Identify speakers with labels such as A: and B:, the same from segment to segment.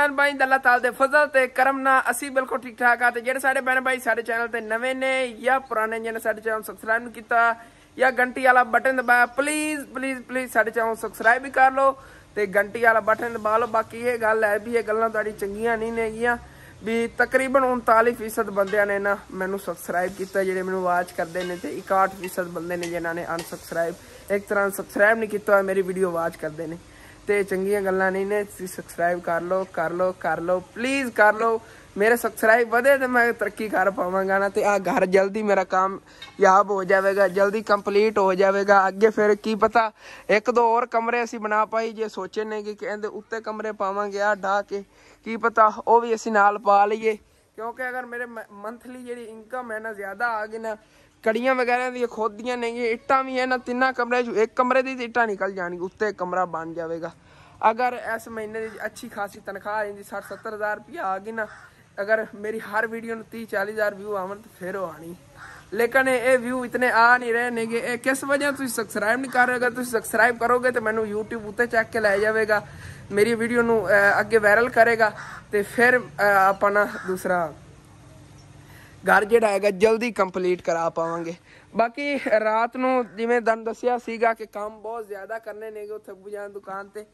A: Ban ਭਾਈ ਅੱਲਾਹ ਤਾਲ ਦੇ ਫਜ਼ਲ ਤੇ ਕਰਮ ਨਾਲ ਅਸੀਂ ਬਿਲਕੁਲ ਠੀਕ ਠਾਕ ਆ ਤੇ ਜਿਹੜੇ ਸਾਡੇ ਬੈਨ ਭਾਈ ਸਾਡੇ ਚੈਨਲ ਤੇ ਨਵੇਂ ਨੇ ਜਾਂ ਪੁਰਾਣੇ ਜਿਹਨੇ ਸਾਡੇ ਚੈਨਲ ਸਬਸਕ੍ਰਾਈਬ ਨਹੀਂ ਕੀਤਾ ਜਾਂ ਘੰਟੀ ਵਾਲਾ ਬਟਨ ਦਬਾਇਆ ਪਲੀਜ਼ ਪਲੀਜ਼ ਪਲੀਜ਼ ਸਾਡੇ ਚੈਨਲ ਸਬਸਕ੍ਰਾਈਬ ਵੀ ਕਰ ਲਓ ਤੇ ਘੰਟੀ ਵਾਲਾ ਬਟਨ ਦਬਾ ਲਓ। ਬਾਕੀ ਇਹ ਗੱਲ ਹੈ ਵੀ ਇਹ ਗੱਲਾਂ ਤੁਹਾਡੀ ਚੰਗੀਆਂ ਨਹੀਂ ਨੇਗੀਆਂ ਵੀ ਤਕਰੀਬਨ 39% ਬੰਦਿਆਂ ਨੇ ਨਾ ਮੈਨੂੰ ਸਬਸਕ੍ਰਾਈਬ ਕੀਤਾ, ਜਿਹੜੇ ਮੈਨੂੰ ਵਾਚ ਕਰਦੇ ਨੇ ਤੇ 61% ਬੰਦੇ ਨੇ ਜਿਨ੍ਹਾਂ ਨੇ ਅਨਸਬਸਕ੍ਰਾਈਬ ਇੱਕ ਤਰ੍ਹਾਂ ਸਬਸਕ੍ਰਾਈਬ ਨਹੀਂ ਕੀਤਾ, ਮੇਰੀ ਵੀਡੀਓ ਵਾਚ ਕਰਦੇ ਨੇ। ਤੇ ਚੰਗੀਆਂ ਗੱਲਾਂ ਨਹੀਂ ਨੇ, ਤੁਸੀਂ ਸਬਸਕ੍ਰਾਈਬ ਕਰ ਲਓ ਕਰ ਲਓ ਕਰ ਲਓ ਪਲੀਜ਼ ਕਰ ਲਓ। ਮੇਰੇ ਸਬਸਕ੍ਰਾਈਬ ਵਧੇ ਤੇ ਮੈਂ ਤਰੱਕੀ ਕਰ ਪਾਵਾਂਗਾ ਨਾ, ਤੇ ਆ ਘਰ ਜਲਦੀ ਮੇਰਾ ਕੰਮ ਯਾਬ ਹੋ ਜਾਵੇਗਾ, ਜਲਦੀ ਕੰਪਲੀਟ ਹੋ ਜਾਵੇਗਾ। ਅੱਗੇ ਫਿਰ ਕੀ ਪਤਾ, ਇੱਕ ਦੋ ਹੋਰ ਕਮਰੇ ਅਸੀਂ ਬਣਾ ਪਾਈ, ਜੇ ਸੋਚੇ ਨੇ ਕਿ ਇਹਦੇ ਉੱਤੇ ਕਮਰੇ ਪਾਵਾਂਗੇ ਆ ਢਾ ਕੇ, ਕੀ ਪਤਾ, ਉਹ ਵੀ ਅਸੀਂ ਨਾਲ ਪਾ ਲਈਏ। ਕਿਉਂਕਿ ਅਗਰ ਮੇਰੇ ਮੰਥਲੀ ਜਿਹੜੀ ਇਨਕਮ ਹੈ ਨਾ, ਜ਼ਿਆਦਾ ਆ ਗਈ ਨਾ ਕੜੀਆਂ ਵਗੈਰਾ ਦੀਆਂ ਖੋਦੀਆਂ ਨਹੀਂ ਇੱਟਾਂ ਵੀ ਇਹਨਾਂ ਤਿੰਨਾਂ ਕਮਰੇ ਚ, ਇੱਕ ਕਮਰੇ ਦੀ ਇੱਟਾਂ ਨਿਕਲ ਜਾਣਗੀ ਉੱਤੇ ਕਮਰਾ ਬਣ ਜਾਵੇਗਾ। ਅਗਰ ਇਸ ਮਹੀਨੇ ਦੀ ਅੱਛੀ ਖਾਸੀ ਤਨਖਾਹ ਆ ਜਾਂਦੀ 60 70000 ਰੁਪਇਆ ਆ ਗਈ ਨਾ, ਅਗਰ ਮੇਰੀ ਹਰ ਵੀਡੀਓ ਨੂੰ 30 40000 ਵਿਊ ਆਵਣ ਤਾਂ ਫਿਰ ਉਹ ਆਣੀ ਲੇਕਿਨ ਇਹ ਵਿਊ ਇਤਨੇ ਆ ਨਹੀਂ ਰਹੇ ਨੇਗੇ, ਇਹ ਕਿਸ ਵਜ੍ਹਾ ਤੁਸੀਂ ਸਬਸਕ੍ਰਾਈਬ ਨਹੀਂ ਕਰ ਰਹੇ? ਅਗਰ ਤੁਸੀਂ ਸਬਸਕ੍ਰਾਈਬ ਕਰੋਗੇ ਤੇ ਮੈਨੂੰ YouTube ਉੱਤੇ ਚੱਕ ਕੇ ਲੈ ਜਾਵੇਗਾ, ਮੇਰੀ ਵੀਡੀਓ ਨੂੰ ਅੱਗੇ ਵਾਇਰਲ ਕਰੇਗਾ ਤੇ ਫਿਰ ਆਪਾਂ ਨਾ ਦੂਸਰਾ ਘਰ ਜਿਹੜਾ ਹੈਗਾ, ਜਲਦੀ ਕੰਪਲੀਟ ਕਰਾ ਪਾਵਾਂਗੇ। ਬਾਕੀ ਰਾਤ ਨੂੰ ਜਿਵੇਂ ਤੁਹਾਨੂੰ ਦੱਸਿਆ ਸੀਗਾ ਕਿ ਕੰਮ ਬਹੁਤ ਜ਼ਿਆਦਾ ਕਰਨੇ ਨੇਗੇ ਉੱਥੇ ਅੱਬੂ ਜਾਨ ਦੁਕਾਨ ਤੇ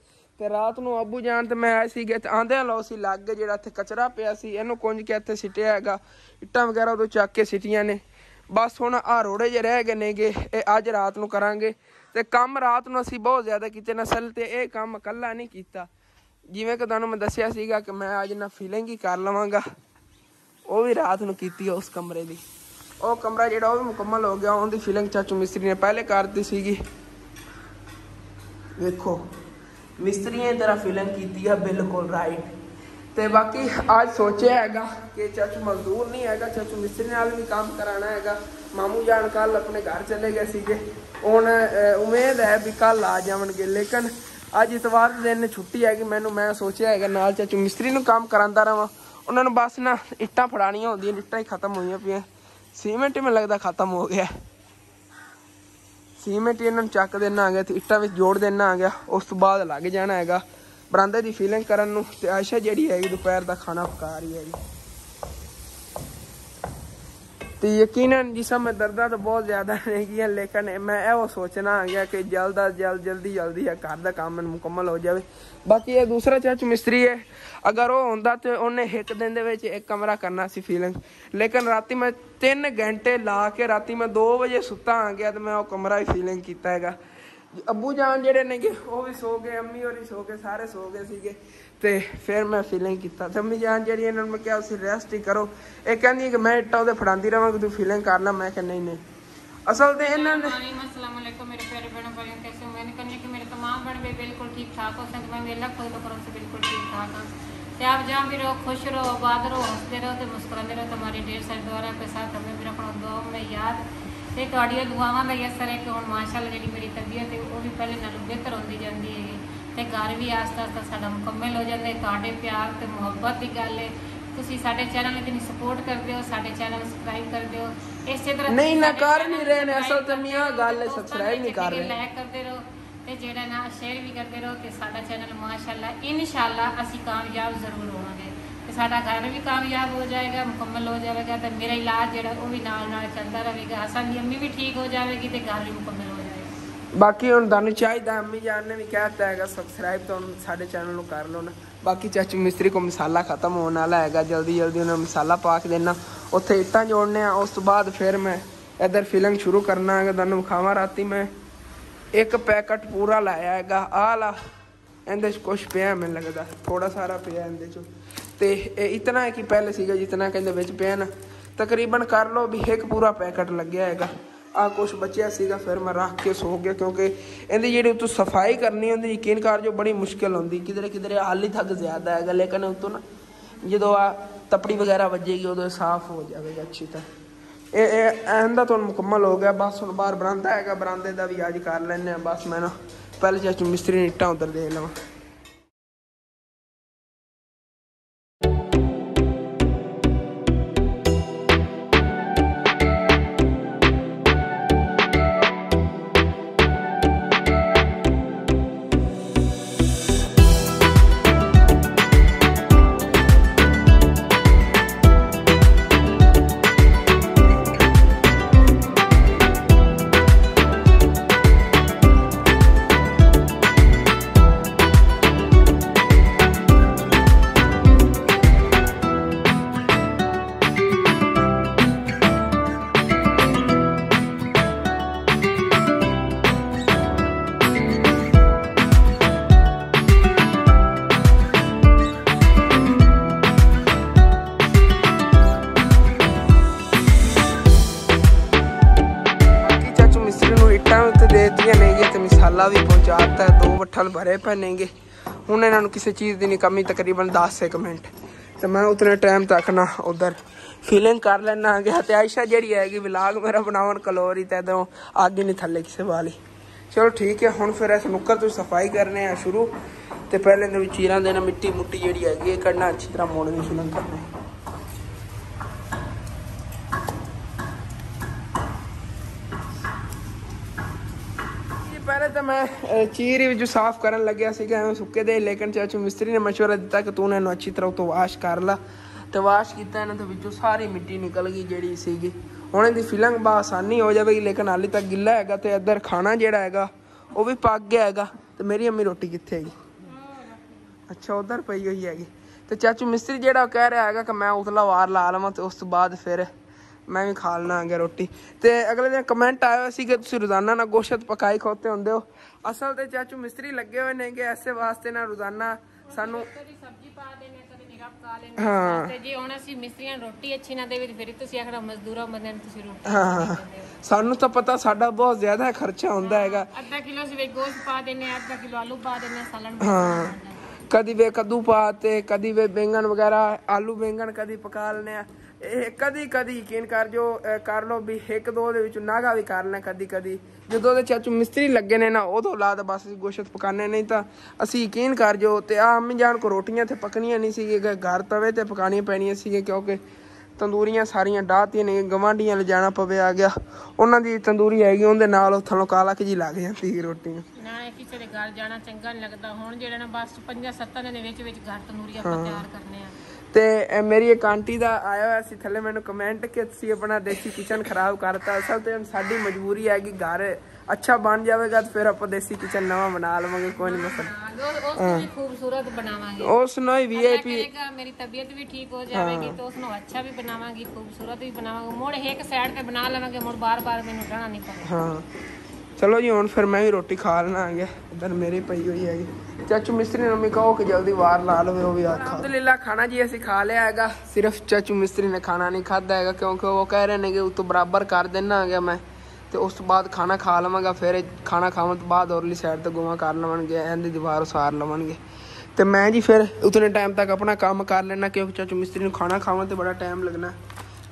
A: ਤੇ ਰਾਤ ਨੂੰ ਅੱਬੂ ਜਾਨ ਤੇ ਮੈਂ ਆਏ ਸੀਗੇ ਤੇ ਆਂਦੇ ਲਓ ਸੀ ਲੱਗ ਜਿਹੜਾ ਇੱਥੇ ਕਚਰਾ ਪਿਆ ਸੀ, ਇਹਨੂੰ ਕੁੰਜ ਕੇ ਇੱਥੇ ਸਿੱਟਿਆ ਹੈਗਾ। ਇੱਟਾਂ ਵਗੈਰਾ ਉਦੋਂ ਚੱਕ ਕੇ ਸਿੱਟੀਆਂ ਨੇ। ਬਸ ਹੁਣ ਆ ਰੋੜੇ ਜੇ ਰਹਿ ਗਏ ਨੇਗੇ, ਇਹ ਅੱਜ ਰਾਤ ਨੂੰ ਕਰਾਂਗੇ। ਤੇ ਕੰਮ ਰਾਤ ਨੂੰ ਅਸੀਂ ਬਹੁਤ ਜ਼ਿਆਦਾ ਕੀਤੇ ਨਸਲ ਤੇ ਇਹ ਕੰਮ ਇਕੱਲਾ ਨਹੀਂ ਕੀਤਾ। ਜਿਵੇਂ ਕਿ ਤੁਹਾਨੂੰ ਮੈਂ ਦੱਸਿਆ ਸੀਗਾ ਕਿ ਮੈਂ ਅੱਜ ਨਾ ਫੀਲਿੰਗ ਹੀ ਕਰ ਲਵਾਂਗਾ। ਉਹ ਵੀ ਰਾਤ ਨੂੰ ਕੀਤੀ ਉਸ ਕਮਰੇ ਦੀ। ਉਹ ਕਮਰਾ ਜਿਹੜਾ ਉਹ ਵੀ ਮੁਕੰਮਲ ਹੋ ਗਿਆ, ਉਹਦੀ ਫਿਲਿੰਗ ਚਾਚੂ ਮਿਸਤਰੀ ਨੇ ਪਹਿਲੇ ਕਰਤੀ ਸੀਗੀ। ਵੇਖੋ ਮਿਸਤਰੀ ਦੀ ਤਰ੍ਹਾਂ ਫੀਲਿੰਗ ਕੀਤੀ ਆ, ਬਿਲਕੁਲ ਰਾਈਟ ਤੇ ਬਾਕੀ ਅੱਜ ਸੋਚਿਆ ਹੈਗਾ ਕਿ ਚਾਚੂ ਮਜ਼ਦੂਰ ਨਹੀਂ ਹੈਗਾ, ਚਾਚੂ ਮਿਸਤਰੀ ਨਾਲ ਵੀ ਕੰਮ ਕਰਾਣਾ ਹੈਗਾ। ਮਾਮੂ ਜਾਨ ਕੱਲ ਆਪਣੇ ਘਰ ਚਲੇ ਗਏ ਸੀਗੇ। ਹੁਣ ਉਮੀਦ ਹੈ ਵੀ ਕੱਲ ਆ ਜਾਵਣਗੇ, ਲੇਕਿਨ ਅੱਜ ਇਤਵਾਰ ਦੇ ਦਿਨ ਛੁੱਟੀ ਹੈਗੀ, ਮੈਨੂੰ ਮੈਂ ਸੋਚਿਆ ਹੈਗਾ ਨਾਲ ਚਾਚੂ ਮਿਸਤਰੀ ਨੂੰ ਕੰਮ ਕਰਾਂਦਾ ਰਵਾਂ। ਉਹਨਾਂ ਨੂੰ ਬਸ ਨਾ ਇੱਟਾਂ ਫੜਾਣੀਆਂ ਹੁੰਦੀਆਂ, ਇੱਟਾਂ ਹੀ ਖਤਮ ਹੋਈਆਂ ਪਈਆਂ। ਸੀਮੈਂਟ ਮੈਨੂੰ ਲੱਗਦਾ ਖਤਮ ਹੋ ਗਿਆ। ਸੀਮੈਂਟ ਇਹਨਾਂ ਨੂੰ ਚੱਕ ਦੇਣਾ ਆ ਗਿਆ ਤੇ ਇੱਟਾਂ ਵਿੱਚ ਜੋੜ ਦੇਣਾ ਆ ਗਿਆ ਉਸ ਤੋਂ ਬਾਅਦ ਲੱਗ ਜਾਣਾ ਹੈਗਾ। ਬਰਾਂਡੇ ਦੀ ਫੀਲਿੰਗ ਕਰਨ ਨੂੰ ਤੇ ਆਸ਼ਾ ਜਿਹੜੀ ਹੈਗੀ ਦੁਪਹਿਰ ਦਾ ਖਾਣਾ ਪਕਾ ਰਹੀ ਹੈਗੀ। ਤੇ ਯਕੀਨਨ ਜਿਸਮ ਮੈਂ ਦਰਦਾਂ ਤਾਂ ਬਹੁਤ ਜ਼ਿਆਦਾ ਹੈਗੀਆਂ ਲੇਕਿਨ ਮੈਂ ਇਹੋ ਸੋਚਣਾ ਆ ਗਿਆ ਕਿ ਜਲਦਾ ਜਲਦ, ਜਲਦੀ ਜਲਦੀ ਇਹ ਘਰ ਦਾ ਕੰਮ ਮੁਕੰਮਲ ਹੋ ਜਾਵੇ। ਬਾਕੀ ਇਹ ਦੂਸਰਾ ਚਾਚ ਮਿਸਤਰੀ ਹੈ। ਅਗਰ ਉਹ ਹੁੰਦਾ ਤੇ ਉਹਨੇ ਇੱਕ ਦਿਨ ਦੇ ਵਿੱਚ ਇੱਕ ਕਮਰਾ ਕਰਨਾ ਸੀ ਫੀਲਿੰਗ ਲੇਕਿਨ ਰਾਤੀ ਮੈਂ 3 ਘੰਟੇ ਲਾ ਕੇ ਰਾਤੀ ਮੈਂ 2 ਵਜੇ ਸੁੱਤਾ ਆ ਗਿਆ ਤੇ ਮੈਂ ਉਹ ਕਮਰਾ ਹੀ ਫੀਲਿੰਗ ਕੀਤਾ ਹੈਗਾ। ਅੱਬੂ ਜਾਨ ਜਿਹੜੇ ਨੇਗੇ, ਉਹ ਵੀ ਸੋ ਗਏ, ਅੰਮੀ ਹੋਰੀ ਸੋ ਗਏ, ਸਾਰੇ ਸੋ ਗਏ ਸੀਗੇ। ਤੇ ਫਿਰ ਮੈਂ ਫੀਲਿੰਗ ਕੀਤਾ ਤੇ ਅੰਮੀ ਜਾਨ ਜਿਹੜੀ ਇਹਨਾਂ ਨੂੰ ਮੈਂ ਕਿਹਾ ਤੁਸੀਂ ਰੈਸਟ ਹੀ ਕਰੋ ਇਹ ਕਹਿੰਦੀ ਕਿ ਮੈਂ ਇੱਟਾਂ ਉਹਦੇ ਫੜਾਉਂਦੀ ਰਵਾਂਗੀ ਤੂੰ ਫੀਲਿੰਗ ਕਰ ਲੈ ਮੈਂ ਕਿਹਾ ਨਹੀਂ ਨਹੀਂ ਅਸਲ ਤੇ ਇਹਨਾਂ ਨੇ
B: अस्सलाम वालेकुम मेरे प्यारे बहनों भाइयों कैसे हो मैंने करने कि मेरे तमाम बहन भाई बिल्कुल ठीक ठाक हो सकते मैं मेला खुद तो करो से बिल्कुल ठीक ठाक हाँ ते आप जहाँ भी रहो खुश रहो आबाद रहो हंसते रहो तो मुस्कुराते रहो तुम्हारी ढेर सारी दुआरा के साथ हमें भी रखना दुआ में याद ਤੇ ਤੁਹਾਡੀਆਂ ਦੁਆਵਾਂ ਦਾ ਯਸਰ ਹੈ ਕਿ ਹੁਣ ਮਾਸ਼ਾਅੱਲਾ ਜਿਹੜੀ ਮੇਰੀ ਤਬੀਅਤ ਹੈ ਉਹ ਵੀ ਪਹਿਲੇ ਨਾਲੋਂ ਬਿਹਤਰ ਹੁੰਦੀ ਜਾਂਦੀ ਹੈ ਤੇ ਘਰ ਵੀ ਆਸਤਾ ਆਸਤਾ ਸਾਡਾ ਮੁਕੰਮਲ ਹੋ ਜਾਂਦਾ ਤੁਹਾਡੇ ਪਿਆਰ ਤੇ ਮੁਹੱਬਤ ਦੀ ਗੱਲ ਹੈ। ਤੁਸੀਂ ਸਾਡੇ ਚੈਨਲ ਨੂੰ ਸਪੋਰਟ ਕਰਦੇ ਹੋ ਸਾਡੇ ਚੈਨਲ ਨੂੰ ਸਬਸਕ੍ਰਾਈਬ ਕਰਦੇ ਹੋ। ਇਸੇ ਤਰ੍ਹਾਂ
A: ਨਹੀਂ ਨਾ ਕਰ ਨਹੀਂ ਰਹੇ ਨੇ ਅਸਲ ਤੇ ਮੀਆਂ ਗੱਲ ਸਬਸਕ੍ਰਾਈਬ ਨਹੀਂ ਕਰ ਰਹੇ।
B: ਲਾਇਕ ਕਰਦੇ ਰਹੋ ਤੇ ਜਿਹੜਾ ਨਾ ਸ਼ੇਅਰ ਵੀ ਕਰਦੇ ਰਹੋ ਤੇ ਸਾਡਾ ਚੈਨਲ ਮਾਸ਼ਾਅੱਲਾ ਇਨਸ਼ਾਅੱਲਾ ਅਸੀਂ ਕਾਮਯਾਬ ਜ਼ਰੂਰ ਹੋਵਾਂਗੇ। ਤੇ ਸਾਡਾ ਘਰ ਵੀ ਕਾਮਯਾਬ ਹੋ ਜਾਏਗਾ ਮੁਕੰਮਲ ਹੋ ਜਾਵੇਗਾ ਤੇ ਮੇਰਾ ਇਲਾਜ ਜਿਹੜਾ ਉਹ ਵੀ ਨਾਲ ਨਾਲ ਚੱਲਦਾ ਰਹੇਗਾ। ਹਸਨ ਦੀ ਅੰਮੀ ਵੀ ਠੀਕ ਹੋ ਜਾਵੇਗੀ ਤੇ ਘਰ ਵੀ ਮੁਕੰਮਲ
A: ਬਾਕੀ ਹੁਣ ਤੁਹਾਨੂੰ ਚਾਹੀਦਾ, ਅੰਮੀ ਜਾਨ ਨੇ ਵੀ ਕਹਿਤਾ ਹੈਗਾ ਸਬਸਕ੍ਰਾਈਬ ਤੁਹਾਨੂੰ ਸਾਡੇ ਚੈਨਲ ਨੂੰ ਕਰ ਲਓ ਨਾ। ਬਾਕੀ ਚਾਚੂ ਮਿਸਤਰੀ ਕੋ ਮਸਾਲਾ ਖਤਮ ਹੋਣ ਵਾਲਾ ਹੈਗਾ, ਜਲਦੀ ਜਲਦੀ ਉਹਨਾਂ ਨੂੰ ਮਸਾਲਾ ਪਾ ਕੇ ਦੇਣਾ। ਉੱਥੇ ਇੱਟਾਂ ਜੋੜਨੇ ਆ, ਉਸ ਤੋਂ ਬਾਅਦ ਫਿਰ ਮੈਂ ਇਧਰ ਫਿਲਿੰਗ ਸ਼ੁਰੂ ਕਰਨਾ ਹੈਗਾ, ਤੁਹਾਨੂੰ ਵਿਖਾਵਾਂ ਰਾਤੀ ਮੈਂ। ਇੱਕ ਪੈਕਟ ਪੂਰਾ ਲਾਇਆ ਹੈਗਾ ਆ ਲਾ, ਇਹਦੇ ਚ ਕੁਝ ਪਿਆ ਮੈਨੂੰ ਲੱਗਦਾ ਥੋੜਾ ਸਾਰਾ ਪਿਆ ਇਹਦੇ ਚ। ਤੇ ਇਹ ਇਤਨਾ ਹੈ ਕਿ ਪਹਿਲੇ ਸੀਗਾ, ਜਿਤਨਾ ਕਹਿੰਦੇ ਵਿੱਚ ਪਿਆ ਨਾ। ਤਕਰੀਬਨ ਕਰ ਲਓ ਵੀ ਇੱਕ ਪੂਰਾ ਪੈਕਟ ਲੱਗਿਆ ਹੈਗਾ। ਆ ਕੁਝ ਬਚਿਆ ਸੀਗਾ, ਫਿਰ ਮੈਂ ਰੱਖ ਕੇ ਸੋ ਗਿਆ ਕਿਉਂਕਿ ਇਹਦੀ ਜਿਹੜੀ ਉਤੋਂ ਸਫ਼ਾਈ ਕਰਨੀ ਹੁੰਦੀ, ਯਕੀਨ ਕਰ ਜੋ ਬੜੀ ਮੁਸ਼ਕਿਲ ਹੁੰਦੀ। ਕਿਧਰੇ ਕਿਧਰੇ ਹਾਲੀ ਤੱਕ ਜ਼ਿਆਦਾ ਹੈਗਾ, ਲੇਕਿਨ ਉਤੋਂ ਨਾ ਜਦੋਂ ਆ ਤਪੜੀ ਵਗੈਰਾ ਵੱਜੇਗੀ, ਉਦੋਂ ਸਾਫ਼ ਹੋ ਜਾਵੇਗਾ ਅੱਛੀ ਤਰ੍ਹਾਂ। ਇਹ ਇਹ ਐਂਦਾ ਤੁਹਾਨੂੰ ਮੁਕੰਮਲ ਹੋ ਗਿਆ, ਬਸ ਹੁਣ ਬਾਹਰ ਬਰਾਂਦਾ ਹੈਗਾ, ਬਰਾਂਦੇ ਦਾ ਵੀ ਅੱਜ ਕਰ ਲੈਣੇ ਆ ਬਸ ਮੈਂ ਨਾ ਪਹਿਲੇ ਚਾਚੂ ਮਿਸਤਰੀ ਨੇ ਇੱਟਾਂ ਉਧਰ ਦੇ ਲਵਾਂ। ਭਰੇ ਪਏ ਨੇਗੇ ਹੁਣ ਇਹਨਾਂ ਨੂੰ ਕਿਸੇ ਚੀਜ਼ ਦੀ ਨਹੀਂ ਕਮੀ ਤਕਰੀਬਨ 10 ਇੱਕ ਮਿੰਟ। ਤੇ ਮੈਂ ਉਤਨੇ ਟਾਈਮ ਤੱਕ ਨਾ ਉਧਰ ਫੀਲਿੰਗ ਕਰ ਲੈਣਾ ਗਿਆ ਤੇ ਆਇਸ਼ਾ ਜਿਹੜੀ ਹੈਗੀ ਵਲੌਗ ਮੇਰਾ ਬਣਾਉਣ ਕਲੋਰੀ ਤੇ ਇਦੋਂ ਅੱਗ ਨਹੀਂ ਥੱਲੇ ਕਿਸੇ ਵਾਲੀ। ਚਲੋ ਠੀਕ ਹੈ, ਹੁਣ ਫਿਰ ਇਸ ਨੁੱਕਰ ਤੋਂ ਸਫ਼ਾਈ ਕਰਨੇ ਆ ਸ਼ੁਰੂ। ਤੇ ਪਹਿਲੇ ਦੇ ਵਿੱਚ ਚੀਰਾਂ ਦੇਣਾ ਮਿੱਟੀ ਮੁੱਟੀ ਜਿਹੜੀ ਹੈਗੀ, ਇਹ ਕੱਢਣਾ ਅੱਛੀ ਤਰ੍ਹਾਂ ਮੋੜਨੀ ਸ਼ੁਰੂ ਕਰਨਾ ਜੀ ਪਹਿਲੇ ਤਾਂ ਮੈਂ ਚੀਰ ਹੀ ਵਿੱਚੋਂ ਸਾਫ਼ ਕਰਨ ਲੱਗਿਆ ਸੀਗਾ, ਐਵੇਂ ਸੁੱਕੇ ਦੇ ਲੇਕਿਨ ਚਾਚੂ ਮਿਸਤਰੀ ਨੇ ਮਸ਼ਵਰਾ ਦਿੱਤਾ ਕਿ ਤੂੰ ਇਹਨੂੰ ਅੱਛੀ ਤਰ੍ਹਾਂ ਤੋਂ ਵਾਸ਼ ਕਰ ਲਾ। ਤੇ ਵਾਸ਼ ਕੀਤਾ ਇਹਨਾਂ ਦੇ ਵਿੱਚੋਂ ਸਾਰੀ ਮਿੱਟੀ ਨਿਕਲ ਗਈ ਜਿਹੜੀ ਸੀਗੀ। ਹੁਣ ਇਹਦੀ ਫਿਲਿੰਗ ਬਾ ਆਸਾਨੀ ਹੋ ਜਾਵੇਗੀ, ਲੇਕਿਨ ਹਾਲੇ ਤੱਕ ਗਿੱਲਾ ਹੈਗਾ ਤੇ ਇੱਧਰ ਖਾਣਾ ਜਿਹੜਾ ਹੈਗਾ, ਉਹ ਵੀ ਪੱਕ ਗਿਆ ਹੈਗਾ। ਤੇ ਮੇਰੀ ਅੰਮੀ ਰੋਟੀ ਕਿੱਥੇ ਹੈਗੀ? ਅੱਛਾ, ਉਧਰ ਪਈ ਹੋਈ ਹੈਗੀ। ਤੇ ਚਾਚੂ ਮਿਸਤਰੀ ਜਿਹੜਾ ਉਹ ਕਹਿ ਰਿਹਾ ਹੈਗਾ ਕਿ ਮੈਂ ਉਤਲਾ ਵਾਰ ਲਾ ਲਵਾਂ ਤੇ ਉਸ ਤੋਂ ਬਾਅਦ ਫਿਰ ਮੈਂ ਵੀ ਖਾ ਲੈਣਾ ਗਿਆ ਰੋਟੀ। ਤੇ ਅਗਲੇ ਦਿਨ ਕਮੈਂਟ ਆਇਆ ਸੀ ਕਿ ਤੁਸੀਂ ਰੋਜ਼ਾਨਾ ਨਾ ਗੋਸ਼ਤ ਪਕਾਈ ਖੋਤੇ ਹੁੰਦੇ ਹੋ। ਅਸਲ ਤੇ ਚਾਚੂ ਮਿਸਤਰੀ ਲੱਗੇ ਹੋਏ ਨੇਗੇ ਐਸੇ ਵਾਸਤੇ ਨਾ ਰੋਜ਼ਾਨਾ ਸਾਨੂੰ
B: ਕਦੀ ਸਬਜ਼ੀ ਪਾ ਦੇਣੇ ਕਦੀ ਨਿਗਾਹ ਪਕਾ ਲੈਣੇ।
A: ਹਾਂ।
B: ਤੇ ਜੇ ਹੁਣ ਅਸੀਂ ਮਿਸਤਰੀਆਂ ਨੂੰ ਰੋਟੀ ਅੱਛੀ ਨਾ ਦੇਵੇ ਤੇ ਫਿਰ ਤੁਸੀਂ ਆਖਣਾ ਮਜ਼ਦੂਰਾਂ ਬੰਦੇ ਨੂੰ ਤੁਸੀਂ ਰੋਟੀ
A: ਹਾਂ। ਸਾਨੂੰ ਤਾਂ ਪਤਾ ਸਾਡਾ ਬਹੁਤ ਜ਼ਿਆਦਾ ਖਰਚਾ ਹੁੰਦਾ ਹੈਗਾ।
B: ਅੱਧਾ ਕਿਲੋ ਅਸੀਂ ਗੋਸ਼ਤ ਪਾ ਆ ਅੱਧਾ ਕਿਲੋ ਆਲੂ ਪਾ ਆ ਸਾਲਣ
A: ਹਾਂ। ਕਦੀ ਵੇ ਕੱਦੂ ਪਾਤੇ ਕਦੀ ਵੇ ਬੈਂਗਣ ਵਗੈਰਾ ਆਲੂ ਬੈਂਗਣ ਕਦੀ ਪਕਾ ਲੈਣੇ ਆ ਕਦੀ ਕਦੀ ਯਕੀਨ ਕਰ ਜੋ ਕਰ ਲੋ ਵੀ ਇੱਕ ਦੋ ਦੇ ਵਿੱਚ ਨਾਗਾ ਵੀ ਕਰ ਲੈਣਾ ਕਦੀ ਕਦੀ। ਜਦੋਂ ਦੇ ਚਾਚੂ ਮਿਸਤਰੀ ਲੱਗੇ ਨੇ ਨਾ ਉਦੋਂ ਲਾਦ ਬਸ ਗੋਸ਼ਤ ਪਕਾਣੇ ਨਹੀਂ ਤਾਂ ਅਸੀਂ ਯਕੀਨ ਕਰ ਜੋ ਤੇ ਆ ਅੰਮੀ ਜਾਨ ਕੋ ਰੋਟੀਆਂ ਤੇ ਪਕਣੀਆਂ ਨਹੀਂ ਸੀਗੇ ਘਰ ਤਵੇ ਤੇ ਪਕਾਣੀਆਂ ਪੈਣੀਆਂ ਸੀਗੇ ਕਿਉਂਕਿ ਤੰਦੂਰੀਆਂ ਸਾਰੀਆਂ ਡਾਹਤੀਆਂ ਨੇ ਗਵਾਂਢੀਆਂ ਲਿਜਾਣਾ ਪਵੇ ਆ ਗਿਆ। ਉਹਨਾਂ ਦੀ ਤੰਦੂਰੀ ਹੈਗੀ ਉਹਦੇ ਨਾਲ ਉਹ ਥਲੋਂ ਕਾਲਾ ਜੀ ਲੱਗ ਜਾਂਦੀ ਸੀ ਰੋਟੀ ਨੂੰ
B: ਇਹ ਕਿਸੇ ਦੇ ਘਰ ਜਾਣਾ ਚੰਗਾ ਨਹੀਂ ਲੱਗਦਾ। ਹੁਣ ਜਿਹੜਾ ਨਾ ਬਸ 5-7 ਦਿਨ ਦੇ ਵਿੱਚ ਵਿੱਚ ਘਰ ਤਨੂਰੀ ਆਪਾਂ ਤਿਆਰ ਕਰਨੇ ਆ।
A: ਤੇ ਮੇਰੀ ਇੱਕ ਆਂਟੀ ਦਾ ਆਇਆ ਹੋਇਆ ਸੀ ਥੱਲੇ ਮੈਨੂੰ ਕਮੈਂਟ ਕਿ ਤੁਸੀਂ ਆਪਣਾ ਦੇਸੀ ਕਿਚਨ ਖਰਾਬ ਕਰਤਾ। ਅਸਲ ਤੇ ਸਾਡੀ ਮਜਬੂਰੀ ਹੈ ਕਿ ਘਰ ਅੱਛਾ ਬਣ ਜਾਵੇਗਾ ਤੇ ਫਿਰ ਆਪਾਂ ਦੇਸੀ ਕਿਚਨ ਨਵਾਂ ਬਣਾ ਲਵਾਂਗੇ ਕੋਈ ਨਹੀਂ ਮਸਲਾ।
B: ਉਸ ਨੂੰ ਖੂਬਸੂਰਤ ਬਣਾਵਾਂਗੇ।
A: ਉਸ ਨੂੰ ਹੀ ਵੀਆਈਪੀ
B: ਮੇਰੀ ਤਬੀਅਤ ਵੀ ਠੀਕ ਹੋ ਜਾਵੇਗੀ ਤੇ ਉਸ ਨੂੰ ਅੱਛਾ ਵੀ ਬਣਾਵਾਂਗੀ ਖੂਬਸੂਰਤ ਵੀ ਬਣਾਵਾਂਗੇ। ਮੁੜ ਇੱਕ ਸਾਈਡ ਤੇ ਬਣਾ ਲਵਾਂਗੇ ਮੁੜ ਬਾਰ-ਬਾਰ ਮੈਨੂੰ ਰਹਿਣਾ ਨਹੀਂ ਪਵੇਗਾ।
A: ਹਾਂ। ਚਲੋ ਜੀ, ਹੁਣ ਫਿਰ ਮੈਂ ਵੀ ਰੋਟੀ ਖਾ ਲੈਣਾ ਆ ਗਿਆ ਇਧਰ ਮੇਰੀ ਪਈ ਹੋਈ ਹੈਗੀ। ਚਾਚੂ ਮਿਸਤਰੀ ਨੂੰ ਵੀ ਕਹੋ ਕਿ ਜਲਦੀ ਵਾਰ ਲਾ ਲਵੇ, ਉਹ ਵੀ ਆ ਖਾ ਅਲਹਮਦੁਲਿਲਾ ਖਾਣਾ ਜੀ, ਅਸੀਂ ਖਾ ਲਿਆ ਹੈਗਾ। ਸਿਰਫ ਚਾਚੂ ਮਿਸਤਰੀ ਨੇ ਖਾਣਾ ਨਹੀਂ ਖਾਦਾ ਹੈਗਾ, ਕਿਉਂਕਿ ਉਹ ਕਹਿ ਰਹੇ ਨੇ ਕਿ ਉਹ ਤੋਂ ਬਰਾਬਰ ਕਰ ਦੇਣਾ ਹੈਗਾ ਮੈਂ। ਤੇ ਉਸ ਤੋਂ ਬਾਅਦ ਖਾਣਾ ਖਾ ਲਵਾਂਗਾ, ਫਿਰ ਖਾਣਾ ਖਾਣ ਤੋਂ ਬਾਅਦ ਔਰਲੀ ਸਾਈਡ ਤੇ ਗੋਵਾ ਕਰ ਲਵਾਂਗੇ ਇਹਦੀ ਦੀਵਾਰ ਉਸਾਰ ਲਵਾਂਗੇ ਤੇ ਮੈਂ ਜੀ ਫਿਰ ਉਤਨੇ ਟਾਈਮ ਤੱਕ ਆਪਣਾ ਕੰਮ ਕਰ ਲੈਣਾ ਕਿਉਂਕਿ ਚਾਚੂ ਮਿਸਤਰੀ ਨੂੰ ਖਾਣਾ ਖਾਣ ਤੇ ਬੜਾ ਟਾਈਮ ਲੱਗਣਾ।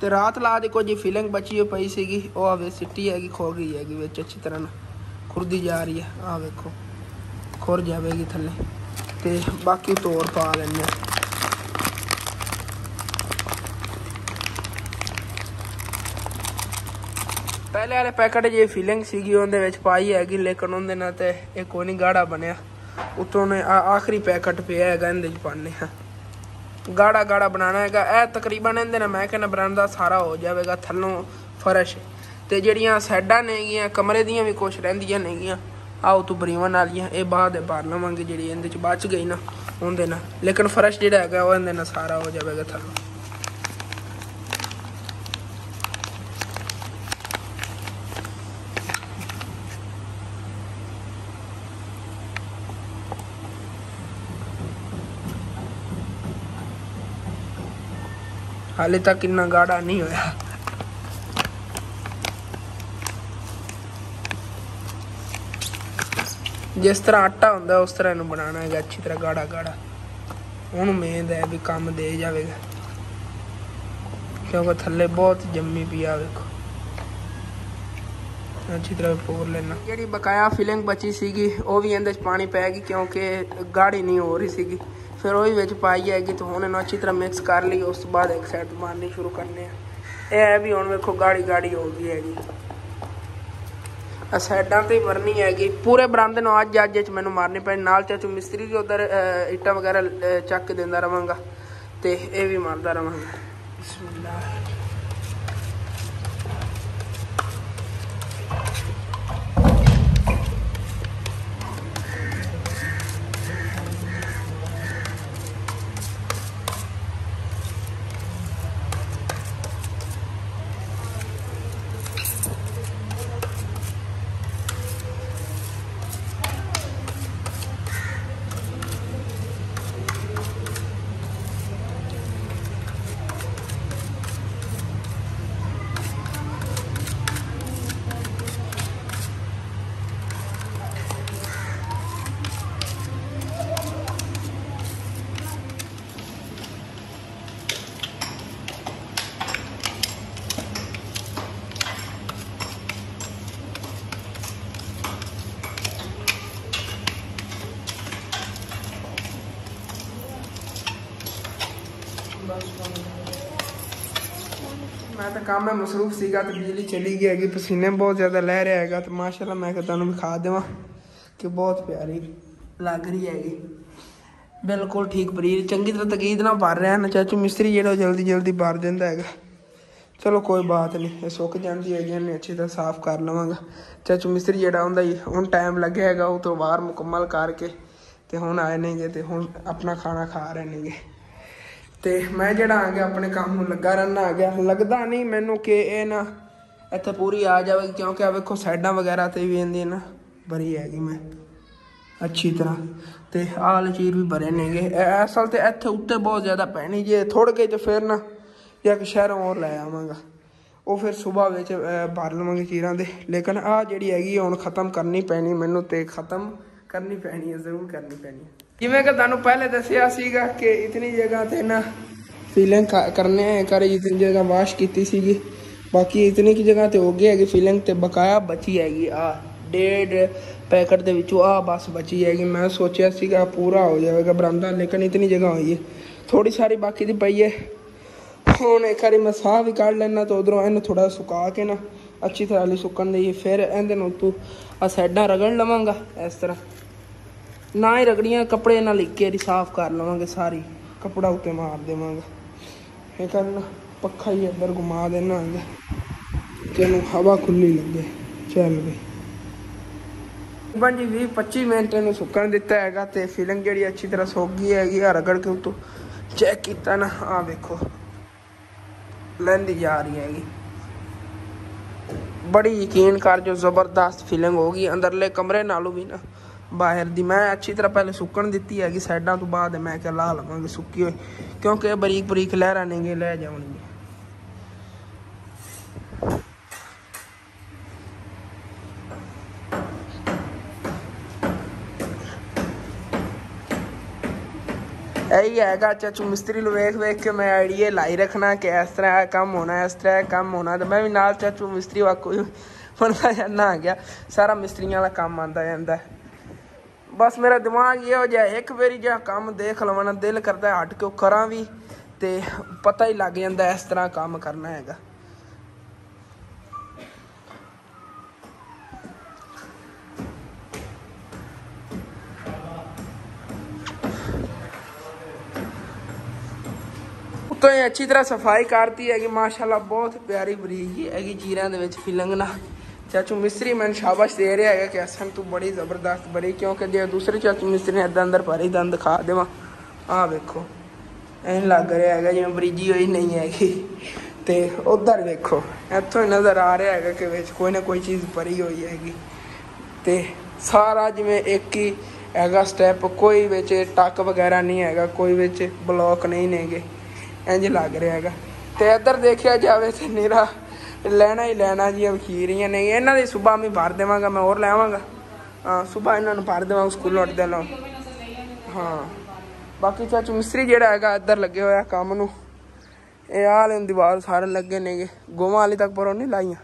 A: ਤੇ ਰਾਤ ਲਾ ਦੀ ਕੋਈ ਫੀਲਿੰਗ ਬਚੀ ਹੋਈ ਪਈ ਸੀਗੀ। ਉਹ ਆਵੇ ਸਿੱਟੀ ਹੈਗੀ, ਖੋ ਗਈ ਹੈਗੀ ਵਿੱਚ, ਅੱਛੀ ਤਰ੍ਹਾਂ ਨਾਲ। ਖੁਰਦੀ ਜਾ ਰਹੀ ਹੈ ਆ ਵੇਖੋ, ਖੁਰ ਜਾਵੇਗੀ ਥੱਲੇ। ਤੇ ਬਾਕੀ ਤੋੜ ਪਾ ਲੈਣੇ ਆ। ਪਹਿਲੇ ਵਾਲੇ ਪੈਕਟ ਜੇ ਫੀਲਿੰਗ ਸੀਗੀ, ਉਹਦੇ ਵਿੱਚ ਪਾਈ ਹੈਗੀ, ਲੇਕਿਨ ਉਹਦੇ ਨਾਲ ਤੇ ਇਹ ਕੋਈ ਨਹੀਂ ਗਾੜਾ ਬਣਿਆ। ਉਤੋਂ ਨੇ ਆਖਰੀ ਪੈਕਟ ਪਿਆ ਹੈਗਾ, ਇਹਦੇ ਚ ਪਾਣੇ ਆ। ਗਾੜਾ ਗਾੜਾ ਬਣਾਉਣਾ ਹੈਗਾ। ਇਹ ਤਕਰੀਬਨ ਇਹਦੇ ਨਾਲ ਮੈਂ ਕਹਿੰਦਾ ਬ੍ਰਾਂਡ ਦਾ ਸਾਰਾ ਹੋ ਜਾਵੇਗਾ ਥੱਲੋਂ ਫਰਸ਼। ਤੇ ਜਿਹੜੀਆਂ ਸਾਈਡਾਂ ਨੇਗੀਆਂ ਕਮਰੇ ਦੀਆਂ ਵੀ ਕੁਛ ਰਹਿੰਦੀਆਂ ਨੇਗੀਆਂ ਆਉ ਤੂੰ ਬਰੀਵਨ ਵਾਲੀਆਂ ਇਹ ਬਾਅਦ ਦੇ ਪਾ ਲਵਾਂਗੇ ਜਿਹੜੀ ਇਹਦੇ ਚ ਬਚ ਗਈ ਨਾ, ਉਹਦੇ ਨਾਲ। ਲੇਕਿਨ ਫਰਸ਼ ਜਿਹੜਾ ਹੈਗਾ, ਉਹ ਇਹਦੇ ਨਾਲ ਸਾਰਾ ਹੋ ਜਾਵੇਗਾ ਥੱਲੋਂ। ਹਾਲੇ ਤੱਕ ਇੰਨਾ ਗਾੜਾ ਨਹੀਂ ਹੋਇਆ। ਜਿਸ ਤਰ੍ਹਾਂ ਆਟਾ ਹੁੰਦਾ, ਉਸ ਤਰ੍ਹਾਂ ਇਹਨੂੰ ਬਣਾਉਣਾ ਹੈਗਾ, ਅੱਛੀ ਤਰ੍ਹਾਂ ਗਾੜਾ ਗਾੜਾ। ਹੁਣ ਉਮੀਦ ਹੈ ਵੀ ਕੰਮ ਦੇ ਜਾਵੇਗਾ। ਕਿਉਂਕਿ ਥੱਲੇ ਬਹੁਤ ਜੰਮੀ ਪਿਆ ਵੇਖੋ। ਅੱਛੀ ਤਰ੍ਹਾਂ ਪੋਰ ਲੈਣਾ। ਜਿਹੜੀ ਬਕਾਇਆ ਫਿਲਿੰਗ ਬਚੀ ਸੀਗੀ, ਉਹ ਵੀ ਇਹਦੇ ਚ ਪਾਣੀ ਪੈ ਗਈ, ਕਿਉਂਕਿ ਗਾੜੀ ਨਹੀਂ ਹੋ ਰਹੀ ਸੀਗੀ। ਫਿਰ ਉਹ ਵੀ ਵਿੱਚ ਪਾਈ ਹੈਗੀ ਤੇ ਹੁਣ ਇਹਨੂੰ ਅੱਛੀ ਤਰ੍ਹਾਂ ਮਿਕਸ ਕਰ ਲਈ, ਉਸ ਤੋਂ ਬਾਅਦ ਇੱਕ ਸਾਈਡ ਮਾਰਨੀ ਸ਼ੁਰੂ ਕਰਨੇ ਆ। ਇਹ ਹੈ ਵੀ ਹੁਣ ਵੇਖੋ ਗਾੜੀ ਗਾੜੀ ਹੋ ਗਈ ਹੈਗੀ। ਸਾਈਡਾਂ ਤੇ ਹੀ ਵਰਨੀ ਹੈਗੀ। ਪੂਰੇ ਬਰਾਂਦੇ ਨੂੰ ਅੱਜ ਅੱਜ ਚ ਮੈਨੂੰ ਮਾਰਨੇ ਪੈਣੀ, ਨਾਲ ਚਾਚੂ ਮਿਸਤਰੀ ਦੀ ਉਧਰ ਇੱਟਾਂ ਵਗੈਰਾ ਚੱਕ ਕੇ ਦਿੰਦਾ ਰਵਾਂਗਾ। ਤੇ ਇਹ ਵੀ ਮਾਰਦਾ ਰਵਾਂਗਾ। ਬਿਸਮਿਲ੍ਲਾ ਮੈਂ ਤਾਂ ਕੰਮ ਹੈ ਮਸਰੂਫ ਸੀਗਾ ਤੇ ਬਿਜਲੀ ਚਲੀ ਗਈ ਹੈਗੀ, ਪਸੀਨੇ ਬਹੁਤ ਜ਼ਿਆਦਾ ਲੈ ਰਿਹਾ ਹੈਗਾ ਤੇ ਮਾਸ਼ਾਅੱਲਾ ਮੈਂ ਕਿ ਤੁਹਾਨੂੰ ਵਿਖਾ ਦੇਵਾਂ ਕਿ ਬਹੁਤ ਪਿਆਰੀ ਲੱਗ ਰਹੀ ਹੈਗੀ। ਬਿਲਕੁਲ ਠੀਕ ਬਰੀਰ, ਚੰਗੀ ਤਰ੍ਹਾਂ ਤਕੀਦ ਨਾਲ ਭਰ ਰਿਹਾ ਨਾ ਚਾਚੂ, ਮਿਸਤਰੀ ਜਿਹੜਾ ਉਹ ਜਲਦੀ ਜਲਦੀ ਭਰ ਦਿੰਦਾ ਹੈਗਾ। ਚਲੋ ਕੋਈ ਬਾਤ ਨਹੀਂ, ਇਹ ਸੁੱਕ ਜਾਂਦੀ ਹੈਗੀ, ਇਹਨੇ ਅੱਛੀ ਤਰ੍ਹਾਂ ਸਾਫ਼ ਕਰ ਲਵਾਂਗਾ। ਚਾਚੂ, ਮਿਸਤਰੀ ਜਿਹੜਾ ਹੁੰਦਾ ਹੀ ਹੁਣ ਟਾਈਮ ਲੱਗਿਆ ਹੈਗਾ, ਉਹ ਤੋਂ ਬਾਹਰ ਮੁਕੰਮਲ ਕਰਕੇ ਤੇ ਹੁਣ ਆਏ ਨੇਗੇ ਤੇ ਹੁਣ ਆਪਣਾ ਖਾਣਾ ਖਾ ਰਹੇ ਨੇਗੇ। ਤੇ ਮੈਂ ਜਿਹੜਾ ਆ ਗਿਆ, ਆਪਣੇ ਕੰਮ ਨੂੰ ਲੱਗਾ ਰਹਿਣਾ ਆ ਗਿਆ। ਲੱਗਦਾ ਨਹੀਂ ਮੈਨੂੰ ਕਿ ਇਹ ਨਾ ਇੱਥੇ ਪੂਰੀ ਆ ਜਾਵੇਗੀ ਕਿਉਂਕਿ ਆ ਵੇਖੋ, ਸਾਈਡਾਂ ਵਗੈਰਾ ਤੇ ਵੀ ਇਹਦੀ ਨਾ ਭਰੀ ਹੈਗੀ ਮੈਂ। ਅੱਛੀ ਤਰ੍ਹਾਂ। ਤੇ ਆਹ ਲਚੀਰ ਵੀ ਭਰੇ ਨੇਗੇ ਅਸਲ ਤੇ ਇੱਥੇ ਉੱਤੇ ਬਹੁਤ ਜ਼ਿਆਦਾ ਪੈਣੀ, ਜੇ ਥੋੜ ਕੇ ਤੇ ਫਿਰ ਨਾ ਜਾਂ ਕਿ ਸ਼ਹਿਰੋਂ ਹੋਰ ਲੈ ਆਵਾਂਗਾ। ਉਹ ਫਿਰ ਸਵੇਰ ਵਿੱਚ ਭਰ ਲਵਾਂਗੇ ਚੀਰਾਂ ਦੇ। ਲੇਕਿਨ ਆ ਜਿਹੜੀ ਹੈਗੀ ਹੁਣ ਖਤਮ ਕਰਨੀ ਪੈਣੀ, ਮੈਨੂੰ ਤੇ ਖਤਮ ਕਰਨੀ ਪੈਣੀ ਹੈ ਜ਼ਰੂਰ ਕਰਨੀ ਪੈਣੀ ਹੈ ਜਿਵੇਂ ਕਿ ਤੁਹਾਨੂੰ ਪਹਿਲੇ ਦੱਸਿਆ ਸੀਗਾ ਕਿ ਇਤਨੀ ਜਗ੍ਹਾ ਤੇ ਨਾ ਫੀਲਿੰਗ ਕਰਨੇ ਕਰੇ ਜਿਤਨੀ ਜਗ੍ਹਾ ਵਾਸ਼ ਕੀਤੀ ਸੀਗੀ। ਬਾਕੀ ਇਤਨੀ ਕੀ ਜਗ੍ਹਾ ਤੇ ਹੋ ਗਈ ਹੈਗੀ ਫੀਲਿੰਗ ਤੇ ਬਕਾਇਆ ਬਚੀ ਹੈਗੀ ਆ। ਡੇਢ ਪੈਕਟ ਦੇ ਵਿੱਚੋਂ ਆ ਬਸ ਬਚੀ ਹੈਗੀ। ਮੈਂ ਸੋਚਿਆ ਸੀਗਾ ਪੂਰਾ ਹੋ ਜਾਵੇਗਾ ਬਰਾਂਦਾ ਲੇਕਿਨ ਇਤਨੀ ਜਗ੍ਹਾ ਹੋਈ ਹੈ ਥੋੜੀ ਸਾਰੀ ਬਾਕੀ ਦੀ ਪਈ ਹੈ ਹੁਣ ਇੱਕ ਵਾਰੀ ਮੈਂ ਸਾਹ ਵੀ ਕੱਢ ਲੈਣਾ ਤਾਂ ਉਧਰੋਂ ਇਹਨੂੰ ਥੋੜਾ ਸੁਕਾ ਕੇ ਨਾ ਅੱਛੀ ਤਰ੍ਹਾਂ ਲਈ ਸੁੱਕਣ ਦੇਈਏ ਫਿਰ ਇਹਦੇ ਨੂੰ ਤੂੰ ਆ ਸਾਈਡਾਂ ਰਗੜ ਲਵਾਂਗਾ ਇਸ ਤਰ੍ਹਾਂ। ਨਾ ਹੀ ਰਗੜੀਆਂ, ਕੱਪੜੇ ਨਾਲ ਲਿਕੇ ਦੀ ਸਾਫ਼ ਕਰ ਲਵਾਂਗੇ ਸਾਰੀ। ਕੱਪੜਾ ਉੱਤੇ ਮਾਰ ਦੇਵਾਂਗੇ। ਇਹ ਕਰਨ ਪੱਖਾ ਹੀ ਅੰਦਰ ਘੁਮਾ ਦੇਣਾ ਹੈਗਾ। ਤੈਨੂੰ ਹਵਾ ਖੁੱਲੀ ਲੱਗੇ, ਚੱਲ ਬਈ ਬੰਜੀ 20 25 ਮਿੰਟ ਇਹਨੂੰ ਸੁੱਕਣ ਦਿੱਤਾ ਹੈਗਾ ਤੇ ਫੀਲਿੰਗ ਜਿਹੜੀ ਅੱਛੀ ਤਰ੍ਹਾਂ ਸੁੱਕ ਗਈ ਹੈਗੀ ਆ, ਰਗੜ ਕੇ ਉਤੋਂ ਚੈੱਕ ਕੀਤਾ ਨਾ ਆ ਵੇਖੋ। ਲੈਂਦੀ ਜਾ ਰਹੀ ਹੈਗੀ। ਬੜੀ ਯਕੀਨ ਕਰ ਜੋ ਜ਼ਬਰਦਸਤ ਫੀਲਿੰਗ ਹੋਗੀ ਅੰਦਰਲੇ ਕਮਰੇ ਨਾਲੋਂ ਵੀ ਨਾ। ਬਾਹਰ ਦੀ। ਮੈਂ ਅੱਛੀ ਤਰ੍ਹਾਂ ਪਹਿਲੇ ਸੁੱਕਣ ਦਿੱਤੀ ਹੈਗੀ, ਸਾਈਡਾਂ ਤੋਂ ਬਾਅਦ ਮੈਂ ਕਿਹਾ ਲਾ ਲਵਾਂਗੇ ਸੁੱਕੀ ਹੋਈ, ਕਿਉਂਕਿ ਇਹ ਬਰੀਕ ਬਰੀਕ ਲਹਿਰਾਂ ਨੇਗੇ, ਲੈ ਜਾਣਗੇ ਇਹੀ ਹੈਗਾ ਚਾਚੂ ਮਿਸਤਰੀ ਨੂੰ ਵੇਖ ਵੇਖ ਕੇ ਮੈਂ ਆਈਡੀਏ ਲਾਈ ਰੱਖਣਾ ਕਿ ਇਸ ਤਰ੍ਹਾਂ ਇਹ ਕੰਮ ਹੋਣਾ, ਇਸ ਤਰ੍ਹਾਂ ਇਹ ਕੰਮ ਹੋਣਾ, ਤੇ ਮੈਂ ਵੀ ਨਾਲ ਚਾਚੂ ਮਿਸਤਰੀ ਵਾਕੂ ਹੀ ਬਣਦਾ ਜਾਂਦਾ ਆ ਗਿਆ, ਸਾਰਾ ਮਿਸਤਰੀਆਂ ਦਾ ਕੰਮ ਆਂਦਾ ਜਾਂਦਾ। ਬਸ ਮੇਰਾ ਦਿਮਾਗ ਇਹੋ ਜਿਹਾ ਇੱਕ ਵਾਰੀ ਜਿਹਾ ਕੰਮ ਦੇਖ ਲਵਾਂ ਨਾ, ਦਿਲ ਕਰਦਾ ਹਟ ਕੇ ਉਹ ਕਰਾਂ ਵੀ, ਤੇ ਪਤਾ ਹੀ ਲੱਗ ਜਾਂਦਾ ਇਸ ਤਰ੍ਹਾਂ ਕੰਮ ਕਰਨਾ ਹੈਗਾ। ਉੱਤੋਂ ਹੀ ਅੱਛੀ ਤਰ੍ਹਾਂ ਸਫ਼ਾਈ ਕਰਤੀ ਹੈਗੀ, ਮਾਸ਼ਾਅੱਲਾ ਬਹੁਤ ਪਿਆਰੀ ਬਰੀਕ ਹੈਗੀ ਚੀਰਾਂ ਦੇ ਵਿੱਚ ਫਿਲੰਗ ਨਾ ਚਾਚੂ ਮਿਸਤਰੀ ਮੈਨੂੰ ਸ਼ਾਬਾਸ਼ ਦੇ ਰਿਹਾ ਹੈਗਾ ਕਿ ਅਸਨ ਤੂੰ ਬੜੀ ਜ਼ਬਰਦਸਤ ਬੜੀ ਕਿਉਂਕਿ ਜੇ ਦੂਸਰੇ ਚਾਚੂ ਮਿਸਤਰੀ ਨੇ ਇਦਾਂ ਅੰਦਰ ਭਰੀ ਦੰਦ ਦਿਖਾ ਦੇਵਾਂ, ਆਹ ਵੇਖੋ, ਐਂ ਲੱਗ ਰਿਹਾ ਹੈਗਾ ਜਿਵੇਂ ਬਰੀਜੀ ਹੋਈ ਨਹੀਂ ਹੈਗੀ। ਤੇ ਉਧਰ ਵੇਖੋ, ਇੱਥੋਂ ਹੀ ਨਜ਼ਰ ਆ ਰਿਹਾ ਹੈਗਾ ਕਿ ਵਿੱਚ ਕੋਈ ਨਾ ਕੋਈ ਚੀਜ਼ ਭਰੀ ਹੋਈ ਹੈਗੀ। ਤੇ ਸਾਰਾ ਜਿਵੇਂ ਇੱਕ ਹੀ ਹੈਗਾ ਸਟੈਪ ਕੋਈ ਵਿੱਚ ਟੱਕ ਵਗੈਰਾ ਨਹੀਂ ਹੈਗਾ, ਕੋਈ ਵਿੱਚ ਬਲੌਕ ਨਹੀਂ ਨੇਗੇ ਇੰਜ ਲੱਗ ਰਿਹਾ ਹੈਗਾ। ਤੇ ਇੱਧਰ ਦੇਖਿਆ ਜਾਵੇ ਤੇ ਨੀਰਾ ਲੈਣਾ ਹੀ ਲੈਣਾ ਜੀ ਅਖੀਰੀਆਂ ਨੇ ਇਹਨਾਂ ਦੀ ਸਵੇਰ ਮੈਂ ਭਰ ਦੇਵਾਂਗਾ, ਮੈਂ ਹੋਰ ਲੈਵਾਂਗਾ ਹਾਂ ਸਵੇਰ ਇਹਨਾਂ ਨੂੰ ਭਰ ਦੇਵਾਂਗਾ, ਸਕੂਲ ਉੱਠਦੇ ਨਾਲ। ਹਾਂ। ਬਾਕੀ ਚਾਚੂ, ਮਿਸਤਰੀ ਜਿਹੜਾ ਹੈਗਾ, ਇੱਧਰ ਲੱਗੇ ਹੋਇਆ ਕੰਮ ਨੂੰ। ਇਹ ਆਹ ਵਾਲੇ ਦੀਵਾਰ ਸਾਰੇ ਲੱਗੇ ਨੇਗੇ। ਗੋਵਾਂ ਵਾਲੀ ਤੱਕ ਪਰੋਂ ਨਹੀਂ ਲਾਈਆਂ।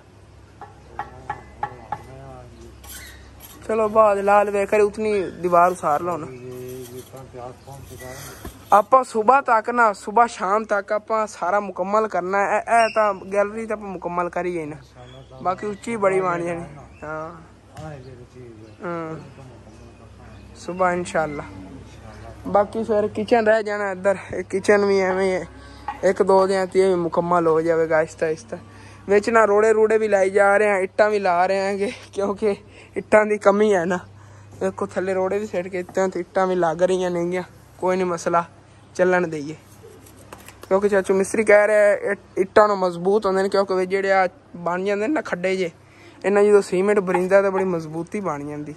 A: ਚਲੋ ਬਾਅਦ ਲਾਲ ਵੇਖ ਕਰ ਉਤਨੀ ਦੀਵਾਰ ਉਸਾਰ ਲਾਉਣਾ ਆਪਾਂ ਸਵੇਰ ਤੱਕ ਨਾ, ਸਵੇਰ ਸ਼ਾਮ ਤੱਕ ਆਪਾਂ ਸਾਰਾ ਮੁਕੰਮਲ ਕਰਨਾ ਹੈ। ਇਹ ਤਾਂ ਗੈਲਰੀ ਤਾਂ ਆਪਾਂ ਮੁਕੰਮਲ ਕਰੀ ਜਾਈ ਨਾ ਬਾਕੀ ਉੱਚੀ ਬੜੀ ਬਣ ਜਾਣੀ ਹਾਂ। ਹਾਂ। ਸਵੇਰ ਇਨਸ਼ਾਅੱਲਾ। ਬਾਕੀ ਫਿਰ ਕਿਚਨ ਰਹਿ ਜਾਣਾ ਇੱਧਰ। ਕਿਚਨ ਵੀ ਐਵੇਂ ਹੈ ਇੱਕ ਦੋ ਦਿਨਾਂ ਤੇ ਇਹ ਵੀ ਮੁਕੰਮਲ ਹੋ ਜਾਵੇਗਾ ਆਹਿਸਤਾ ਆਹਿਸਤਾ ਵਿੱਚ ਨਾ ਰੋੜੇ ਰੂੜੇ ਵੀ ਲਾਈ ਜਾ ਰਹੇ ਆ, ਇੱਟਾਂ ਵੀ ਲਾ ਰਹੇ ਆਂਗੇ ਕਿਉਂਕਿ ਇੱਟਾਂ ਦੀ ਕਮੀ ਹੈ ਨਾ। ਵੇਖੋ ਥੱਲੇ ਰੋੜੇ ਵੀ ਸਿੱਟ ਕੇ ਇੱਟਾਂ ਤੇ ਇੱਟਾਂ ਵੀ ਲੱਗ ਰਹੀਆਂ ਨੇਗੀਆਂ। ਕੋਈ ਨਹੀਂ ਮਸਲਾ। ਚੱਲਣ ਦਈਏ। ਕਿਉਂਕਿ ਚਾਚੂ ਮਿਸਤਰੀ ਕਹਿ ਰਿਹਾ ਇੱਟ- ਇੱਟਾਂ ਨੂੰ ਮਜ਼ਬੂਤ ਹੁੰਦੇ ਨੇ, ਕਿਉਂਕਿ ਜਿਹੜੇ ਆ ਬਣ ਜਾਂਦੇ ਨੇ ਨਾ ਖੱਡੇ ਜੇ, ਇਹਨਾਂ ਜਦੋਂ ਸੀਮੈਂਟ ਬਰਿੰਦਾ ਤਾਂ ਬੜੀ ਮਜ਼ਬੂਤੀ ਬਣ ਜਾਂਦੀ।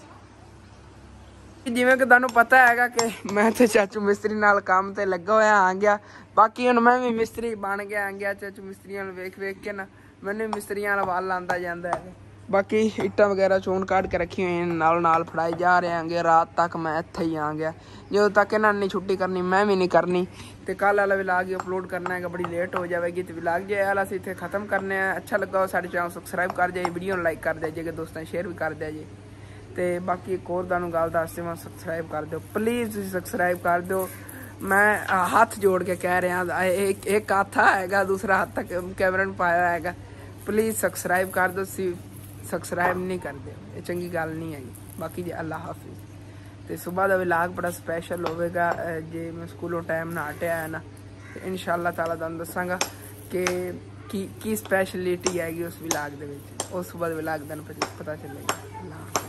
A: ਜਿਵੇਂ ਕਿ ਤੁਹਾਨੂੰ ਪਤਾ ਹੈਗਾ ਕਿ ਮੈਂ ਤੇ ਚਾਚੂ ਮਿਸਤਰੀ ਨਾਲ ਕੰਮ ਤੇ ਲੱਗਾ ਹੋਇਆ ਆ ਗਿਆ ਬਾਕੀ ਹੁਣ ਮੈਂ ਵੀ ਮਿਸਤਰੀ ਬਣ ਗਿਆ ਆ ਗਿਆ ਚਾਚੂ ਮਿਸਤਰੀਆਂ ਨੂੰ ਵੇਖ ਵੇਖ ਕੇ ਨਾ, ਮੈਨੂੰ ਵੀ ਮਿਸਤਰੀਆਂ ਵਾਲਾ ਵੱਲ ਆਂਦਾ ਜਾਂਦਾ ਹੈ ਬਾਕੀ ਇੱਟਾਂ ਵਗੈਰਾ ਚੋਣ ਕਾਢ ਕੇ ਰੱਖੀ ਹੋਈਆਂ ਨੇ, ਨਾਲ ਨਾਲ ਫੜਾਈ ਜਾ ਰਹੇ ਆਂਗੇ ਰਾਤ ਤੱਕ ਮੈਂ ਇੱਥੇ ਹੀ ਆਂ ਗਿਆ। ਜਦੋਂ ਤੱਕ ਇਹਨਾਂ ਨੇ ਛੁੱਟੀ ਕਰਨੀ, ਮੈਂ ਵੀ ਨਹੀਂ ਕਰਨੀ। ਤੇ ਕੱਲ ਵਾਲਾ ਵਿਲਾਗ ਹੀ ਅਪਲੋਡ ਕਰਨਾ ਹੈਗਾ, ਬੜੀ ਲੇਟ ਹੋ ਜਾਵੇਗੀ। ਤੇ ਵਿਲਾਗ ਜੇ ਵਾਲਾ ਅਸੀਂ ਇੱਥੇ ਖਤਮ ਕਰਨੇ ਆ, ਅੱਛਾ ਲੱਗਾ ਹੋ ਸਾਡੇ ਚੈਨਲ ਸਬਸਕ੍ਰਾਈਬ ਕਰ ਜਾਈਏ ਵੀਡੀਓ ਨੂੰ ਲਾਈਕ ਕਰ ਦਿਆ ਜੇ ਦੋਸਤਾਂ ਸ਼ੇਅਰ ਵੀ ਕਰ ਦਿਆ ਜੇ। ਤੇ ਬਾਕੀ ਇੱਕ ਹੋਰ ਤੁਹਾਨੂੰ ਗੱਲ ਦੱਸ ਮੈਂ ਸਬਸਕ੍ਰਾਈਬ ਕਰ ਦਿਓ। ਪਲੀਜ਼ ਤੁਸੀਂ ਸਬਸਕ੍ਰਾਈਬ ਕਰ ਦਿਓ। ਮੈਂ ਹੱਥ ਜੋੜ ਕੇ ਕਹਿ ਰਿਹਾ ਇੱਕ ਇੱਕ ਹੱਥ ਹੈਗਾ, ਦੂਸਰਾ ਹੱਥ ਤੱਕ ਕੈਮਰਾ ਨੂੰ ਪਾਇਆ ਹੈਗਾ। ਪਲੀਜ਼ ਸਬਸਕ੍ਰਾਈਬ ਕਰ ਦਿਓ, ਸੀ ਸਬਸਕ੍ਰਾਈਬ ਨਹੀਂ ਕਰਦੇ। ਇਹ ਚੰਗੀ ਗੱਲ ਨਹੀਂ ਹੈਗੀ। ਬਾਕੀ ਜੀ ਅੱਲਾ ਹਾਫਿਜ਼। ਤੇ ਸਵੇਰ ਦਾ ਵਲੌਗ ਬੜਾ ਸਪੈਸ਼ਲ ਹੋਵੇਗਾ। ਜੇ ਮੈਂ ਸਕੂਲੋਂ ਟਾਈਮ ਨਾ ਹਟਿਆ ਹੈ ਨਾ, ਤੇ ਇਨਸ਼ਾਅੱਲਾ ਤਾਲਾ ਤੁਹਾਨੂੰ ਦੱਸਾਂਗਾ ਕਿ ਕੀ ਕੀ ਸਪੈਸ਼ਲਿਟੀ ਹੈਗੀ ਉਸ ਵਲੌਗ ਦੇ ਵਿੱਚ। ਉਸ ਤੋਂ ਬਾਅਦ ਵਲੌਗ ਦਾ ਪਤਾ ਚੱਲੇਗਾ। ਅੱਲਾ